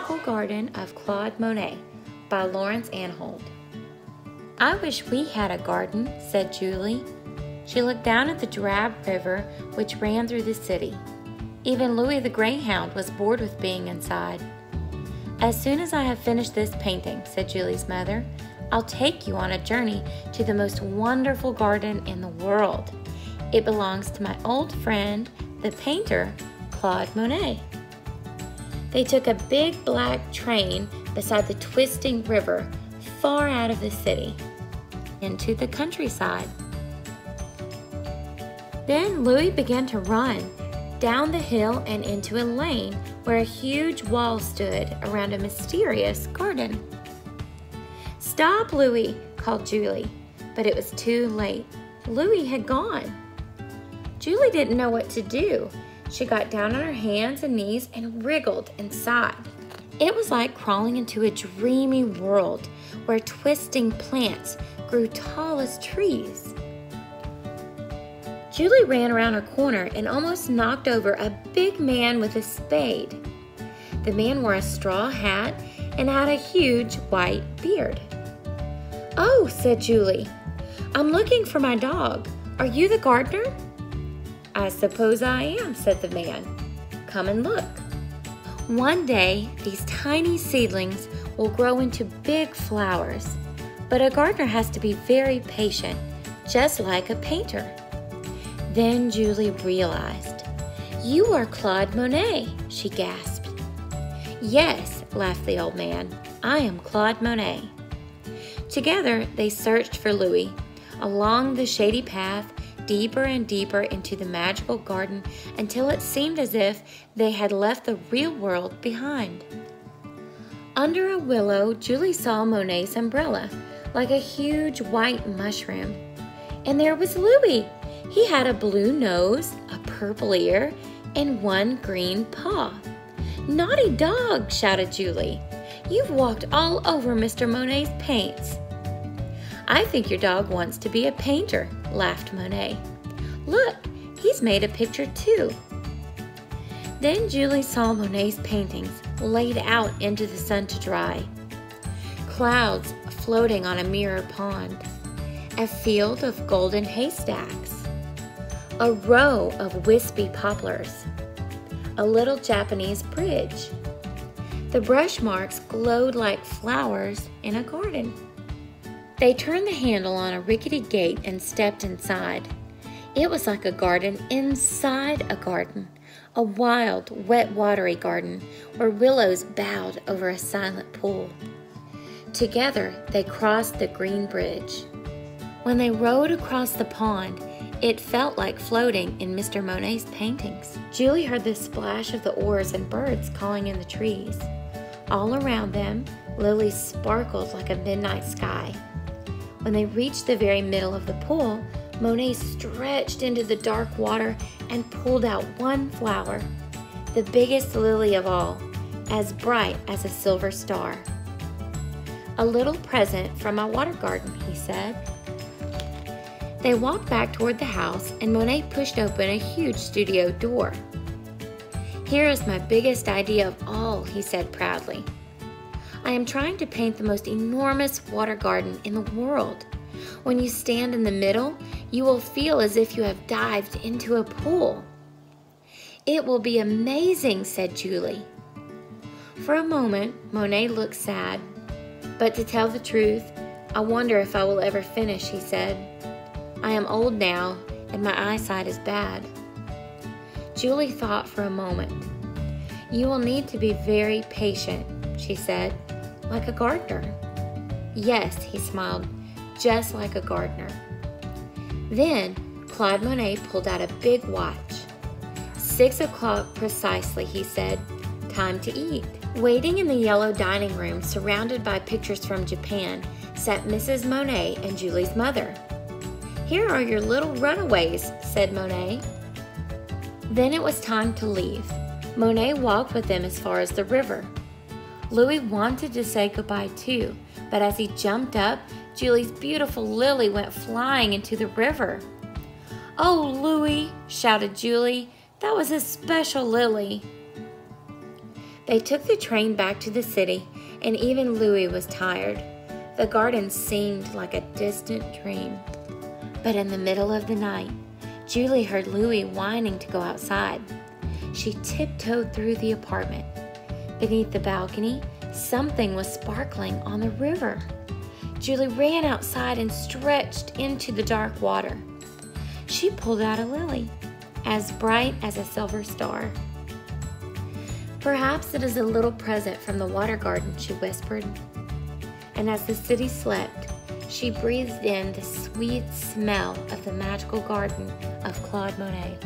Magical Garden of Claude Monet by Laurence Anholt. I wish we had a garden, said Julie. She looked down at the drab river which ran through the city. Even Louis the Greyhound was bored with being inside. As soon as I have finished this painting, said Julie's mother, I'll take you on a journey to the most wonderful garden in the world. It belongs to my old friend, the painter, Claude Monet. They took a big black train beside the twisting river far out of the city into the countryside. Then Louis began to run down the hill and into a lane where a huge wall stood around a mysterious garden. Stop, Louis, called Julie, but it was too late. Louis had gone. Julie didn't know what to do. She got down on her hands and knees and wriggled inside. It was like crawling into a dreamy world where twisting plants grew tall as trees. Julie ran around a corner and almost knocked over a big man with a spade. The man wore a straw hat and had a huge white beard. Oh, said Julie, I'm looking for my dog. Are you the gardener? I suppose I am, said the man. Come and look. One day, these tiny seedlings will grow into big flowers, but a gardener has to be very patient, just like a painter. Then Julie realized. You are Claude Monet, she gasped. Yes, laughed the old man. I am Claude Monet. Together, they searched for Louis along the shady path deeper and deeper into the magical garden until it seemed as if they had left the real world behind. Under a willow, Julie saw Monet's umbrella, like a huge white mushroom. And there was Louis. He had a blue nose, a purple ear, and one green paw. Naughty dog, shouted Julie. You've walked all over Mr. Monet's paints. I think your dog wants to be a painter, laughed Monet. Look, he's made a picture too. Then Julie saw Monet's paintings laid out into the sun to dry. Clouds floating on a mirror pond. A field of golden haystacks. A row of wispy poplars. A little Japanese bridge. The brush marks glowed like flowers in a garden. They turned the handle on a rickety gate and stepped inside. It was like a garden inside a garden, a wild, wet, watery garden where willows bowed over a silent pool. Together, they crossed the green bridge. When they rowed across the pond, it felt like floating in Mr. Monet's paintings. Julie heard the splash of the oars and birds calling in the trees. All around them, lilies sparkled like a midnight sky. When they reached the very middle of the pool, Monet stretched into the dark water and pulled out one flower, the biggest lily of all, as bright as a silver star. A little present from my water garden, he said. They walked back toward the house, and Monet pushed open a huge studio door. Here is my biggest idea of all, he said proudly. I am trying to paint the most enormous water garden in the world. When you stand in the middle, you will feel as if you have dived into a pool. It will be amazing, said Julie. For a moment, Monet looked sad. But to tell the truth, I wonder if I will ever finish, he said. I am old now, and my eyesight is bad. Julie thought for a moment. You will need to be very patient, she said, like a gardener. Yes, he smiled, just like a gardener. Then Claude Monet pulled out a big watch. Six o'clock precisely, he said. Time to eat. Waiting in the yellow dining room, surrounded by pictures from Japan, sat Mrs. Monet and Julie's mother. Here are your little runaways, said Monet. Then it was time to leave. Monet walked with them as far as the river. Louis wanted to say goodbye too, but as he jumped up, Julie's beautiful lily went flying into the river. Oh, Louis, shouted Julie, that was a special lily. They took the train back to the city, and even Louis was tired. The garden seemed like a distant dream. But in the middle of the night, Julie heard Louis whining to go outside. She tiptoed through the apartment. Beneath the balcony, something was sparkling on the river. Julie ran outside and stretched into the dark water. She pulled out a lily, as bright as a silver star. Perhaps it is a little present from the water garden, she whispered. And as the city slept, she breathed in the sweet smell of the magical garden of Claude Monet.